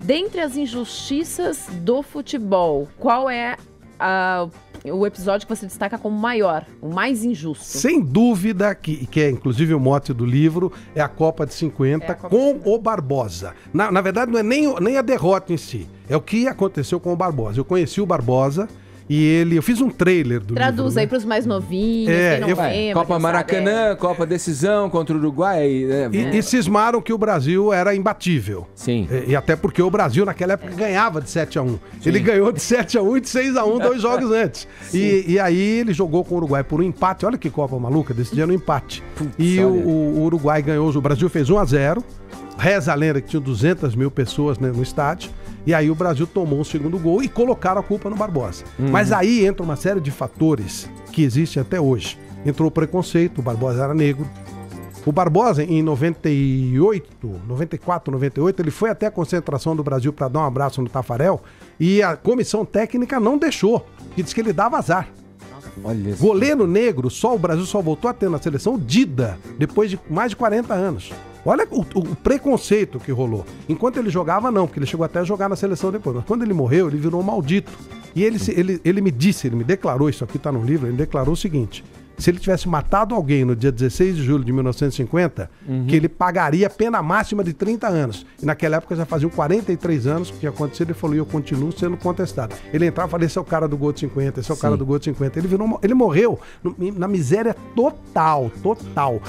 Dentre as injustiças do futebol, qual é a, o episódio que você destaca como maior, o mais injusto? Sem dúvida, que, que é inclusive o mote do livro, é a Copa de 50 É Copa com de 50. o Barbosa. Na, na verdade, não é nem, nem a derrota em si, é o que aconteceu com o Barbosa. Eu conheci o Barbosa e ele. Eu fiz um trailer do Traduz livro. aí né? para os mais novinhos, É, quem não eu- lembra. Copa sabe, Maracanã, é. Copa Decisão contra o Uruguai. né? E, e cismaram que o Brasil era imbatível. Sim. E, e até porque o Brasil naquela época ganhava de 7 a 1 Ele ganhou de 7 a 1 e de 6 a 1 dois jogos antes. E, e aí ele jogou com o Uruguai por um empate. Olha que Copa maluca, decidiu no empate. e o, olha. o- o Uruguai ganhou, o Brasil fez 1 a 0 Reza a lenda que tinha 200 mil pessoas né, no estádio. E aí o Brasil tomou o segundo gol e colocaram a culpa no Barbosa. Mas aí entra uma série de fatores que existem até hoje. Entrou o preconceito, o Barbosa era negro, o Barbosa, em 98, 94, 98, ele foi até a concentração do Brasil para dar um abraço no Tafarel e a comissão técnica não deixou, que diz que ele dava azar. Olha. Goleiro negro, só o Brasil só voltou a ter na seleção Dida, depois de mais de 40 anos. Olha o, o- preconceito que rolou. Enquanto ele jogava, não, porque ele chegou até a jogar na seleção depois. Mas quando ele morreu, ele virou maldito. E ele, ele, ele me disse, ele me declarou, isso aqui está no livro, ele declarou o seguinte: se ele tivesse matado alguém no dia 16 de julho de 1950, que ele pagaria pena máxima de 30 anos. E naquela época já faziam 43 anos que tinha acontecido, ele falou, e eu continuo sendo contestado. Ele entrava e falava, esse é o cara do gol de 50, esse é o cara Sim. do gol de 50. Ele, virou, ele morreu no- na miséria total, total.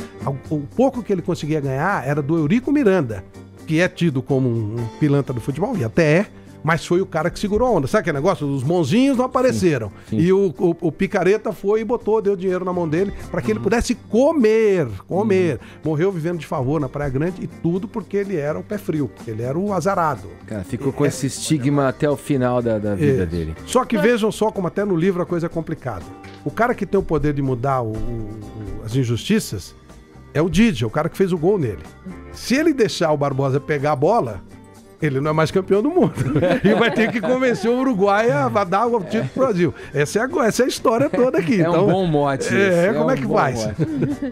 O, o pouco que ele conseguia ganhar era do Eurico Miranda, que é tido como um, um pilantra do futebol, e até é, mas foi o cara que segurou a onda. Sabe aquele negócio? Os bonzinhos não apareceram. sim. E o, o- o picareta foi e botou, deu dinheiro na mão dele para que ele pudesse comer, comer. Morreu vivendo de favor na Praia Grande e tudo porque ele era o pé frio, porque ele era o azarado. Cara, ficou com esse estigma até o final da, da vida É. dele. Só que vejam só como até no livro a coisa é complicada. O cara que tem o poder de mudar o- as injustiças é o Didi, é o cara que fez o gol nele. Se ele deixar o Barbosa pegar a bola, ele não é mais campeão do mundo. e vai ter que convencer o Uruguai a, a dar o título pro Brasil. Essa é a, essa é a história toda aqui. É um então, bom mote. É, esse, como é um que bom faz?